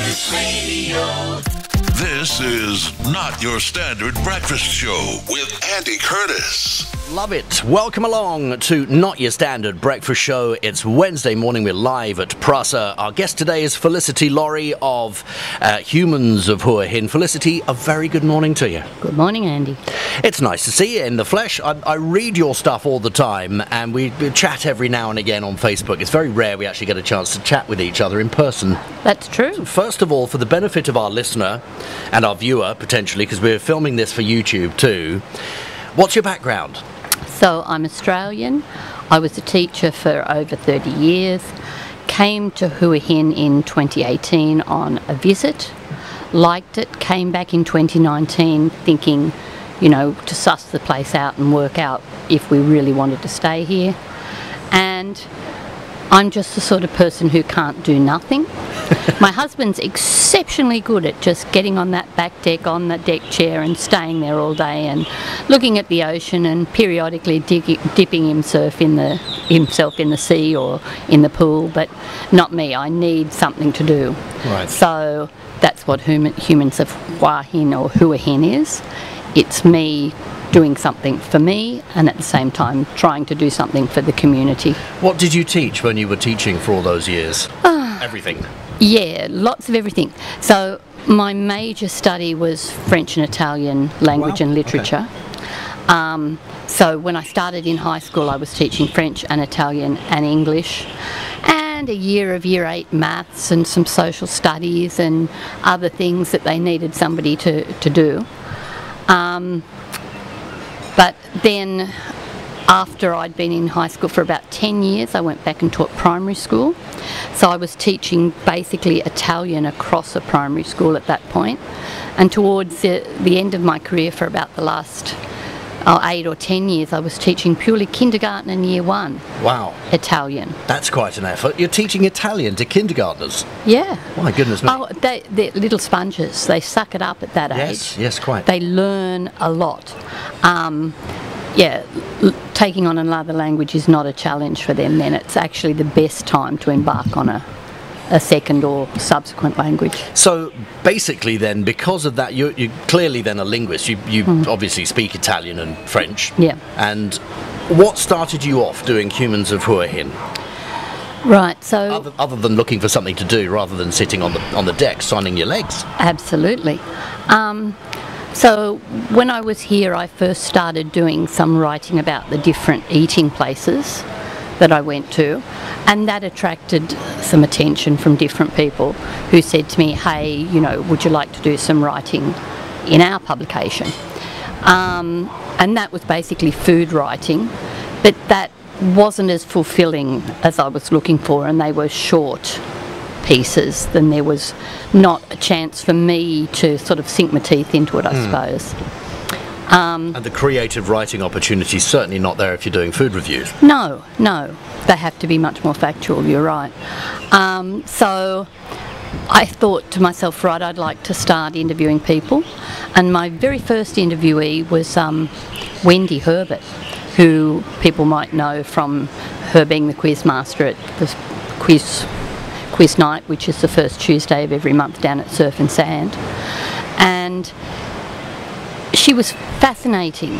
Breakfast Radio. This is not your standard breakfast show with Andy Curtis. Love it. Welcome along to Not Your Standard Breakfast Show. It's Wednesday morning. We're live at Prasa. Our guest today is Felicitee Lawrie of uh, Humans of Hua Hin. Felicitee, a very good morning to you. Good morning, Andy. It's nice to see you in the flesh. I, I read your stuff all the time and we, we chat every now and again on Facebook. It's very rare we actually get a chance to chat with each other in person. That's true. First of all, for the benefit of our listener and our viewer, potentially, because we're filming this for YouTube too, what's your background? So, I'm Australian. I was a teacher for over 30 years. Came to Hua Hin in 2018 on a visit. Liked it. Came back in 2019 thinking, you know, to suss the place out and work out if we really wanted to stay here. And I'm just the sort of person who can't do nothing. My husband's exceptionally good at just getting on that back deck, on the deck chair, and staying there all day and looking at the ocean and periodically dig- dipping himself in the himself in the sea or in the pool. But not me. I need something to do. Right. So that's what human, humans of Hua Hin or Hua Hin is. It's me doing something for me and at the same time trying to do something for the community. What did you teach when you were teaching for all those years? Everything. Yeah, lots of everything. So my major study was French and Italian language Wow, and okay. literature. Um, so when I started in high school, I was teaching French and Italian and English, and a year of year eight maths and some social studies and other things that they needed somebody to, to do. Um, but then after I'd been in high school for about 10 years, I went back and taught primary school. So I was teaching basically Italian across a primary school at that point. And towards the, the end of my career, for about the last oh, eight or 10 years, I was teaching purely kindergarten and year one Wow, Italian. that's quite an effort. You're teaching Italian to kindergartners. Yeah. My goodness me. Oh, they, they're little sponges. They suck it up at that age. yes, age. yes, quite. They learn a lot. Um, yeah, l- taking on another language is not a challenge for them then. It's actually the best time to embark on a, a second or subsequent language. So basically, then, because of that, you're, you're clearly then a linguist. You, you obviously speak Italian and French. Yeah. And what started you off doing Humans of Hua Hin, Right, so other, other than looking for something to do rather than sitting on the on the deck signing your legs? Absolutely. Um, so when I was here, I first started doing some writing about the different eating places that I went to, and that attracted some attention from different people who said to me, "Hey, you know, would you like to do some writing in our publication?" Um, and that was basically food writing, but that wasn't as fulfilling as I was looking for, and they were short pieces, then there was not a chance for me to sort of sink my teeth into it, I suppose. And the creative writing opportunity is certainly not there if you're doing food reviews. No, no, they have to be much more factual, you're right. Um, so I thought to myself, right, I'd like to start interviewing people. And my very first interviewee was um, Wendy Herbert, who people might know from her being the quiz master at the quiz quiz night, which is the first Tuesday of every month down at Surf and Sand. And she was fascinating.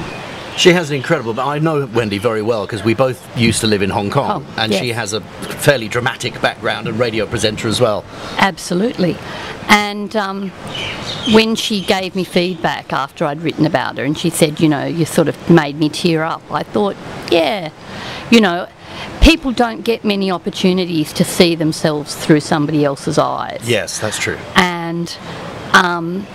She has an incredible. But I know Wendy very well because we both used to live in Hong Kong, Oh, and she has a fairly dramatic background and radio presenter as well. Absolutely. And um, when she gave me feedback after I'd written about her, and she said, you know, you sort of made me tear up, I thought, yeah, you know, people don't get many opportunities to see themselves through somebody else's eyes. Yes, that's true. And um,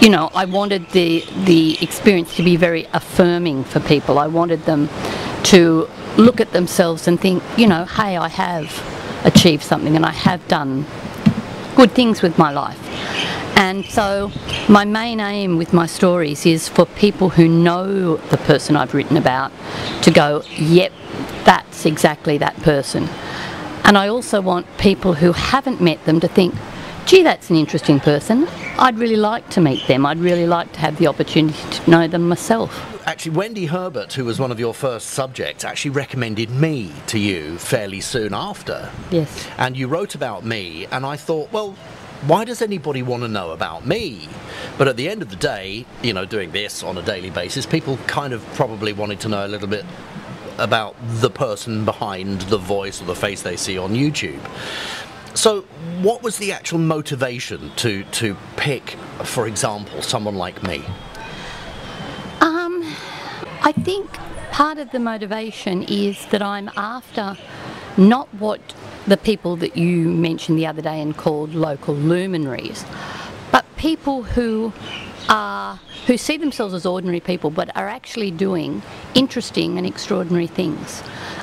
you know, I wanted the the experience to be very affirming for people. I wanted them to look at themselves and think, you know, hey, I have achieved something and I have done good things with my life. And so my main aim with my stories is for people who know the person I've written about to go, yep, that's exactly that person. And I also want people who haven't met them to think, gee, that's an interesting person. I'd really like to meet them. I'd really like to have the opportunity to know them myself. Actually, Wendy Herbert, who was one of your first subjects, actually recommended me to you fairly soon after. Yes. And you wrote about me, and I thought, well, why does anybody want to know about me? But at the end of the day, you know, doing this on a daily basis, people kind of probably wanted to know a little bit about the person behind the voice or the face they see on YouTube. So, what was the actual motivation to to pick, for example, someone like me? Um, I think part of the motivation is that I'm after not what the people that you mentioned the other day and called local luminaries, but people who are who see themselves as ordinary people but are actually doing interesting and extraordinary things.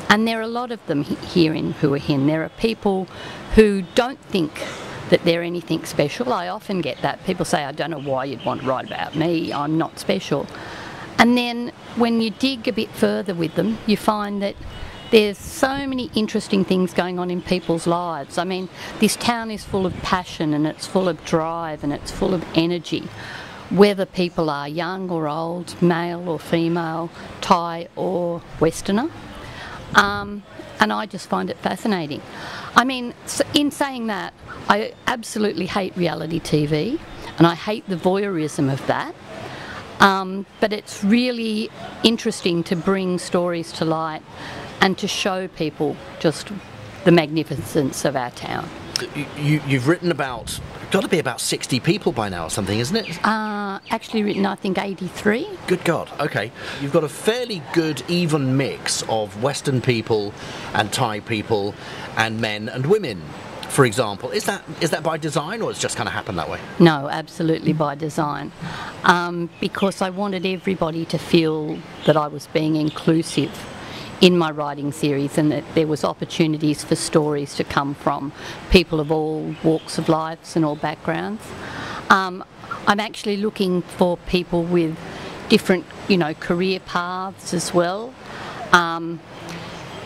And there are a lot of them he- here in Hua Hin. There are people who don't think that they're anything special. I often get that. People say, I don't know why you'd want to write about me, I'm not special. And then when you dig a bit further with them, you find that there's so many interesting things going on in people's lives. I mean, this town is full of passion and it's full of drive and it's full of energy. Whether people are young or old, male or female, Thai or Westerner. Um, and I just find it fascinating. I mean, in saying that, I absolutely hate reality TV and I hate the voyeurism of that. Um, but it's really interesting to bring stories to light and to show people just the magnificence of our town. You, you've written about, got to be about 60 people by now or something, isn't it? Uh, actually written, I think, 83. Good God. Okay. You've got a fairly good, even mix of Western people and Thai people and men and women, for example. Is that is that by design or it's just kind of happened that way? No, absolutely by design. Um, because I wanted everybody to feel that I was being inclusive in my writing series and that there was opportunities for stories to come from people of all walks of lives and all backgrounds. Um, I'm actually looking for people with different, you know, career paths as well. Um,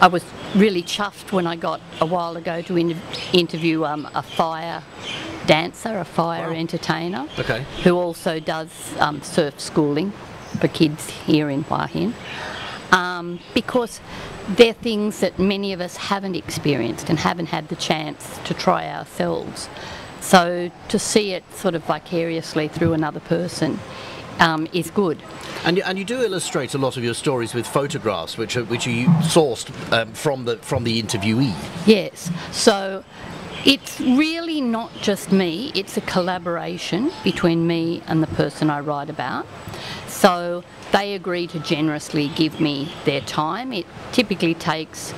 I was really chuffed when I got a while ago to in- interview um, a fire dancer, a fire Wow. entertainer, Okay. who also does um, surf schooling for kids here in Hua Hin. Um, because they're things that many of us haven't experienced and haven't had the chance to try ourselves. So to see it sort of vicariously through another person um, is good. And you, and you do illustrate a lot of your stories with photographs, which are which are you sourced um, from the from the interviewee. Yes. So it's really not just me, it's a collaboration between me and the person I write about. So they agree to generously give me their time. It typically takes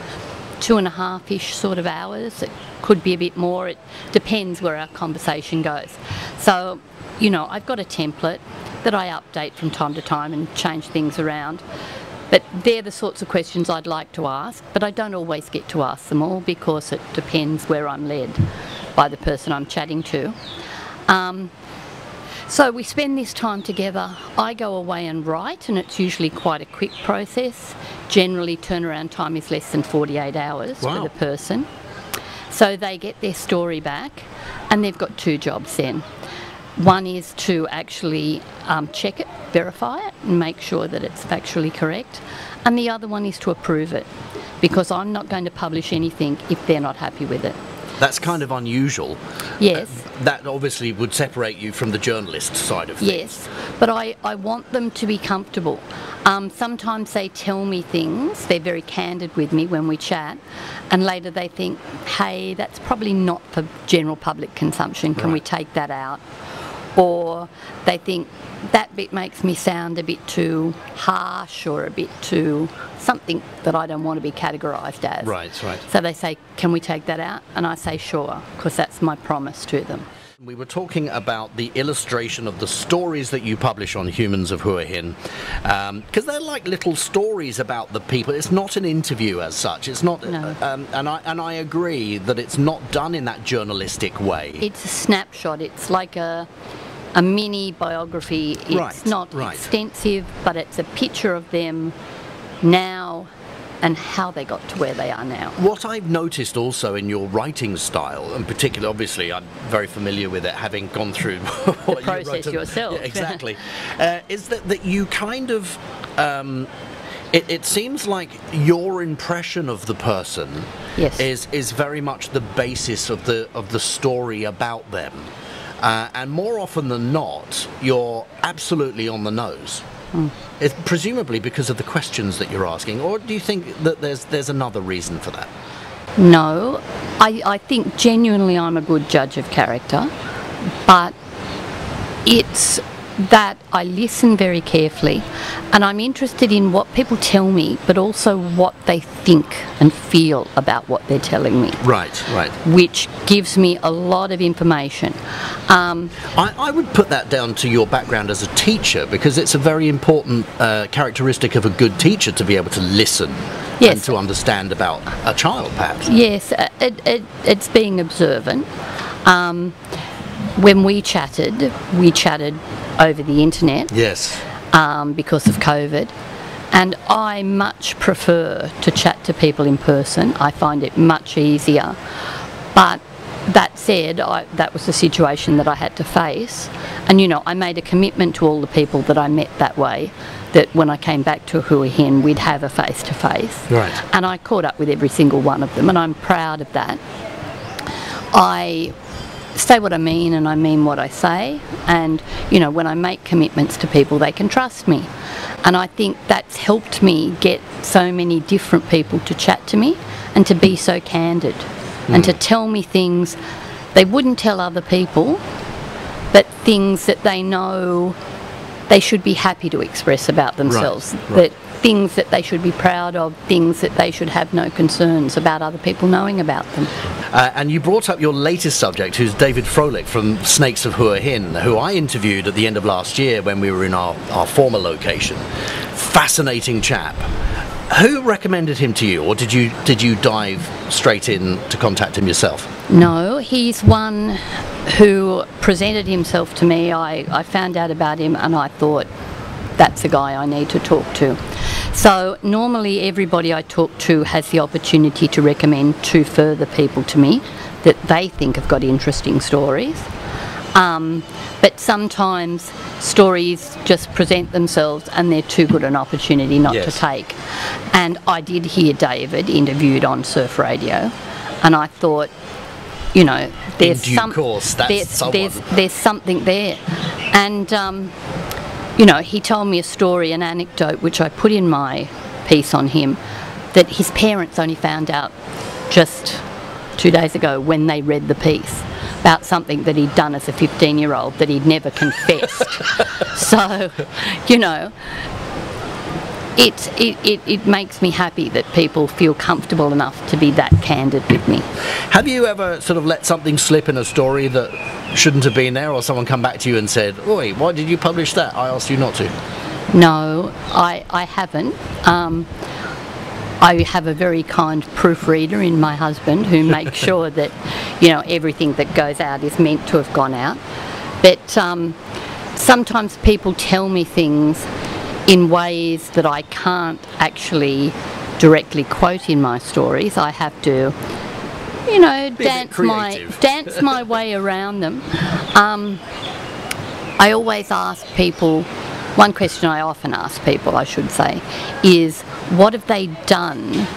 two and a half ish sort of hours. It could be a bit more. It depends where our conversation goes. So, you know, I've got a template that I update from time to time and change things around. But they're the sorts of questions I'd like to ask, but I don't always get to ask them all because it depends where I'm led by the person I'm chatting to. Um, so we spend this time together. I go away and write, and it's usually quite a quick process. Generally, turnaround time is less than 48 hours Wow. for the person. So they get their story back, and they've got two jobs then. One is to actually um, check it, verify it, and make sure that it's factually correct. And the other one is to approve it, because I'm not going to publish anything if they're not happy with it. That's kind of unusual. Yes. That obviously would separate you from the journalist side of things. Yes, but I, I want them to be comfortable. Um, sometimes they tell me things, they're very candid with me when we chat, and later they think, hey, that's probably not for general public consumption, can we take that out? Or they think that bit makes me sound a bit too harsh or a bit too something that I don't want to be categorised as. Right, right. So they say, can we take that out? And I say, sure, because that's my promise to them. We were talking about the illustration of the stories that you publish on Humans of Hua Hin, because they're like little stories about the people. It's not an interview as such. It's not, No. um, and I and I agree that it's not done in that journalistic way. It's a snapshot. It's like a a mini biography. It's Right, not right. extensive, but it's a picture of them now and how they got to where they are now. What I've noticed also in your writing style, and particularly, obviously, I'm very familiar with it, having gone through what you process wrote. yourself. Yeah, exactly, uh, is that that you kind of. Um, it, it seems like your impression of the person Yes. is is very much the basis of the of the story about them. uh, and more often than not, you're absolutely on the nose. Hmm. It's presumably because of the questions that you're asking, or do you think that there's there's another reason for that? No, I, I think genuinely I'm a good judge of character, but it's that I listen very carefully and I'm interested in what people tell me, but also what they think and feel about what they're telling me, Right, right. which gives me a lot of information. Um, I, I would put that down to your background as a teacher because it's a very important uh, characteristic of a good teacher to be able to listen and to understand about a child, perhaps. Yes, uh, it, it, it's being observant. Um, when we chatted, we chatted over the internet Yes. um, because of COVID. And I much prefer to chat to people in person. I find it much easier. But that said, I, that was the situation that I had to face. And you know, I made a commitment to all the people that I met that way that when I came back to Hua Hin, we'd have a face to face. Right. And I caught up with every single one of them, and I'm proud of that. I say what I mean and I mean what I say. And, you know, when I make commitments to people, they can trust me. And I think that's helped me get so many different people to chat to me and to be so candid and hmm. to tell me things they wouldn't tell other people, but things that they know they should be happy to express about themselves. right. That things that they should be proud of, things that they should have no concerns about other people knowing about them. Uh, and you brought up your latest subject, who's David Froelich from Snakes of Hua Hin, who I interviewed at the end of last year when we were in our, our former location. Fascinating chap. Who recommended him to you, or did you did you dive straight in to contact him yourself? No, he's one who presented himself to me. I, I found out about him and I thought, that's the guy I need to talk to. So, normally, everybody I talk to has the opportunity to recommend two further people to me that they think have got interesting stories. Um, but sometimes stories just present themselves and they're too good an opportunity not to take. And I did hear David interviewed on Surf Radio, and I thought, you know, there's some, course, that's there's, there's there's something there, and um, you know, he told me a story, an anecdote, which I put in my piece on him, that his parents only found out just two days ago when they read the piece about something that he'd done as a 15 year old that he'd never confessed. so, you know, it, it, it, it makes me happy that people feel comfortable enough to be that candid with me. Have you ever sort of let something slip in a story that shouldn't have been there, or someone come back to you and said, "Oi, why did you publish that? I asked you not to." No, I, I haven't. Um, I have a very kind proofreader in my husband who makes sure that, you know, everything that goes out is meant to have gone out. But um, sometimes people tell me things in ways that I can't actually directly quote in my stories. I have to, you know, dance my dance my way around them. Um, I always ask people, one question I often ask people, I should say, is what have they done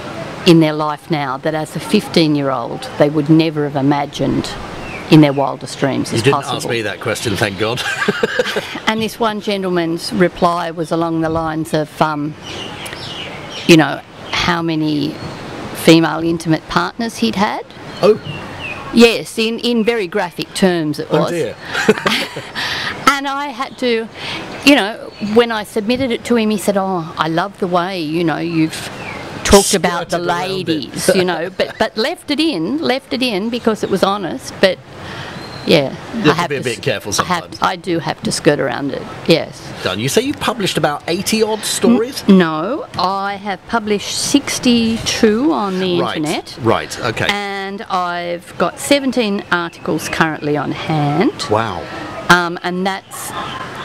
in their life now that as a 15 year old they would never have imagined in their wildest dreams You is didn't possible? ask me that question, thank God. And this one gentleman's reply was along the lines of, um, you know, how many female intimate partners he'd had. oh, Yes, in, in very graphic terms it oh was. dear. And I had to, you know, when I submitted it to him, he said, "Oh, I love the way you know you've talked about the Skirted around it." ladies, you know, but but left it in, left it in because it was honest, but." Yeah, have to be a bit careful I, have- sometimes. I do have to skirt around it. Yes. Done. You say you've published about 80 odd stories? No, I have published 62 on the right. internet, Right, okay. and I've got 17 articles currently on hand. wow. um, and that's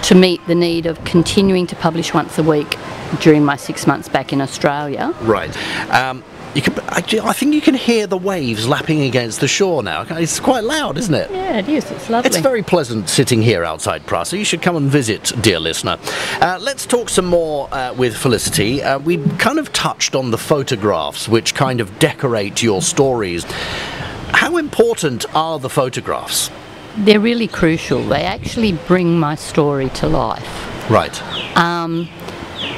to meet the need of continuing to publish once a week during my six months back in Australia. Right. Um, you can, I, I think you can hear the waves lapping against the shore now. It's quite loud, isn't it? Yeah, it is. It's lovely. It's very pleasant sitting here outside Prasa. You should come and visit, dear listener. Uh, let's talk some more uh, with Felicitee. Uh, we kind of touched on the photographs which kind of decorate your stories. How important are the photographs? they're really crucial. They actually bring my story to life. Right.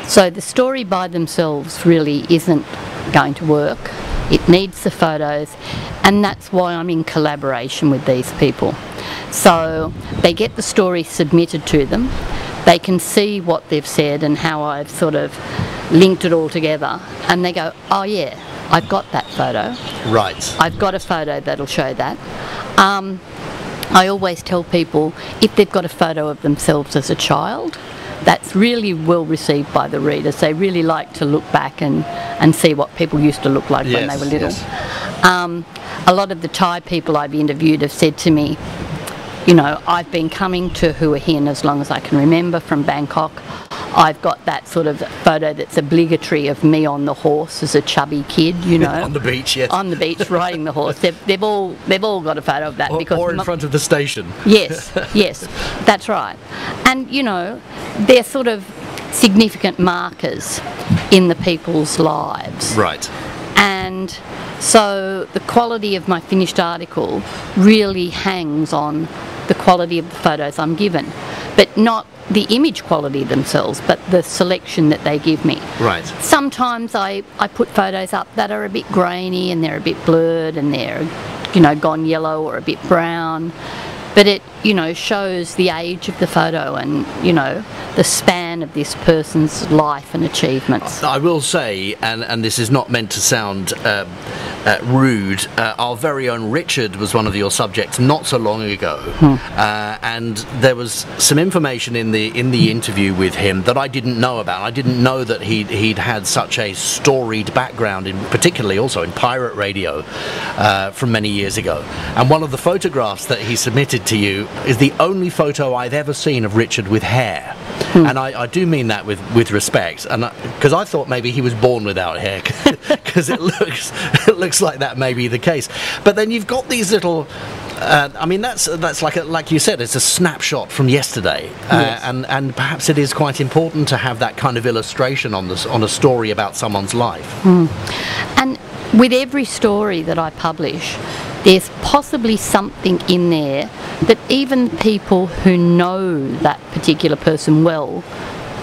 So the story by themselves really isn't going to work. It needs the photos, and that's why I'm in collaboration with these people. So they get the story submitted to them, they can see what they've said and how I've sort of linked it all together, and they go, Oh, yeah, I've got that photo. Right. I've got a photo that'll show that. Um, I always tell people if they've got a photo of themselves as a child, that's really well received by the readers. They really like to look back and, and see what people used to look like when they were little. yes. Um, a lot of the Thai people I've interviewed have said to me, you know, I've been coming to Hua Hin as long as I can remember from Bangkok. I've got that sort of photo that's obligatory of me on the horse as a chubby kid, you know. On the beach, yes. On the beach riding the horse. They've, they've all they've all got a photo of that or, because or in front of the station. Yes, yes, that's right. And you know, they're sort of significant markers in the people's lives. Right. And so the quality of my finished article really hangs on the quality of the photos I'm given, but not the image quality themselves, but the selection that they give me. Right. Sometimes I, I put photos up that are a bit grainy and they're a bit blurred and they're, you know, gone yellow or a bit brown. But it, you know, shows the age of the photo and, you know, the span of this person's life and achievements. I will say, and, and this is not meant to sound um, uh, rude, uh, our very own Richard was one of your subjects not so long ago, uh, and there was some information in the in the interview with him that I didn't know about. I didn't know that he'd he'd had such a storied background, in particularly also in pirate radio, uh, from many years ago. And one of the photographs that he submitted to you is the only photo I've ever seen of Richard with hair. And I, I do mean that with, with respect, and because I, thought maybe he was born without hair, because it looks it looks like that may be the case. But then you've got these little. Uh, I mean, that's that's like a, like you said, it's a snapshot from yesterday, uh, Yes. and and perhaps it is quite important to have that kind of illustration on this on a story about someone's life. And with every story that I publish, there's possibly something in there that even people who know that particular person well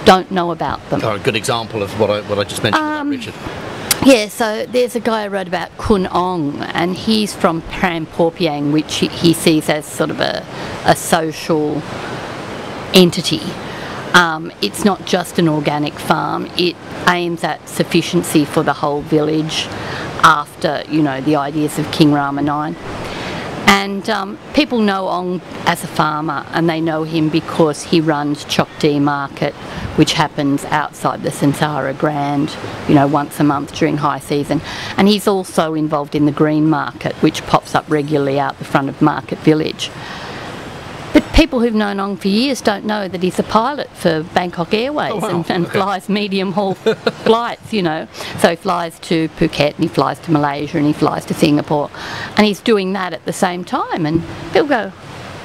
don't know about them. Oh, a good example of what I what I just mentioned about Um, Richard. Yeah, so there's a guy I wrote about, Kun Ong, and he's from Pramporpiang, which he, he sees as sort of a, a social entity. Um, it's not just an organic farm, it aims at sufficiency for the whole village after, you know, the ideas of King Rama Nine. And um, people know Ong as a farmer, and they know him because he runs Chok Dee Market, which happens outside the Sansara Grand, you know, once a month during high season. And he's also involved in the Green Market, which pops up regularly out the front of Market Village. But people who've known Ong for years don't know that he's a pilot for Bangkok Airways Oh, wow. and, and Okay. flies medium haul flights, you know. So he flies to Phuket and he flies to Malaysia and he flies to Singapore. And he's doing that at the same time. And people go,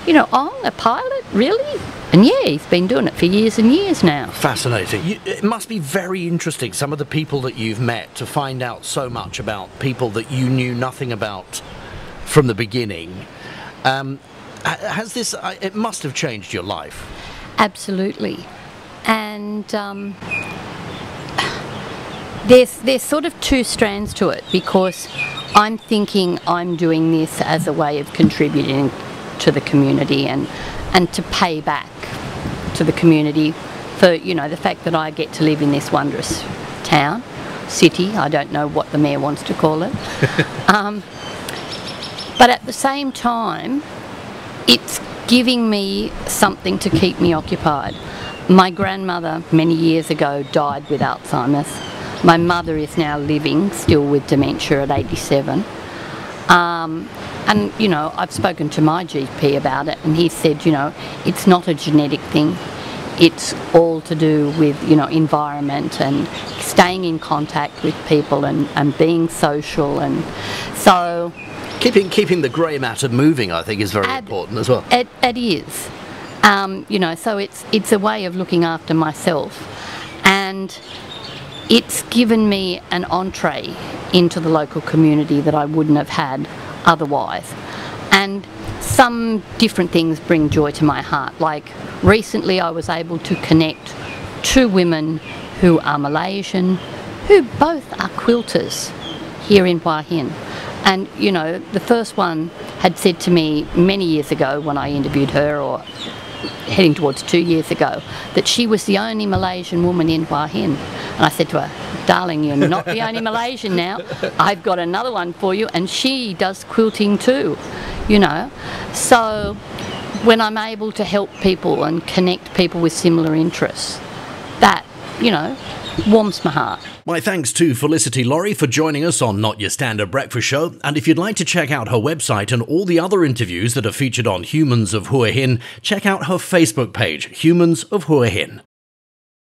you know, Ong, a pilot? Really? And yeah, he's been doing it for years and years now. Fascinating. You, it must be very interesting, some of the people that you've met, to find out so much about people that you knew nothing about from the beginning. Um, ha- has this, uh, it must have changed your life. Absolutely. And um, there's, there's sort of two strands to it because I'm thinking I'm doing this as a way of contributing to the community and, and to pay back to the community for, you know, the fact that I get to live in this wondrous town, city, I don't know what the mayor wants to call it. um, but at the same time, it's giving me something to keep me occupied. My grandmother, many years ago, died with Alzheimer's. My mother is now living, still with dementia at 87. Um, and, you know, I've spoken to my GP about it, and he said, you know, it's not a genetic thing. It's all to do with, you know, environment and staying in contact with people and, and being social. And so Keeping, keeping the grey matter moving, I think, is very important as well. It, it is. Um, you know, so it's it's a way of looking after myself, and it's given me an entree into the local community that I wouldn't have had otherwise. And some different things bring joy to my heart. Like recently, I was able to connect two women who are Malaysian, who both are quilters here in Hua Hin. And you know, the first one had said to me many years ago when I interviewed her, or heading towards two years ago, that she was the only Malaysian woman in Hua Hin. And I said to her, darling, you're not the only Malaysian now. I've got another one for you, and she does quilting too, you know. So when I'm able to help people and connect people with similar interests, that, you know, warms my heart. My thanks to Felicitee Lawrie for joining us on Not Your Standard Breakfast Show. And if you'd like to check out her website and all the other interviews that are featured on Humans of Hua Hin, check out her Facebook page, Humans of Hua Hin.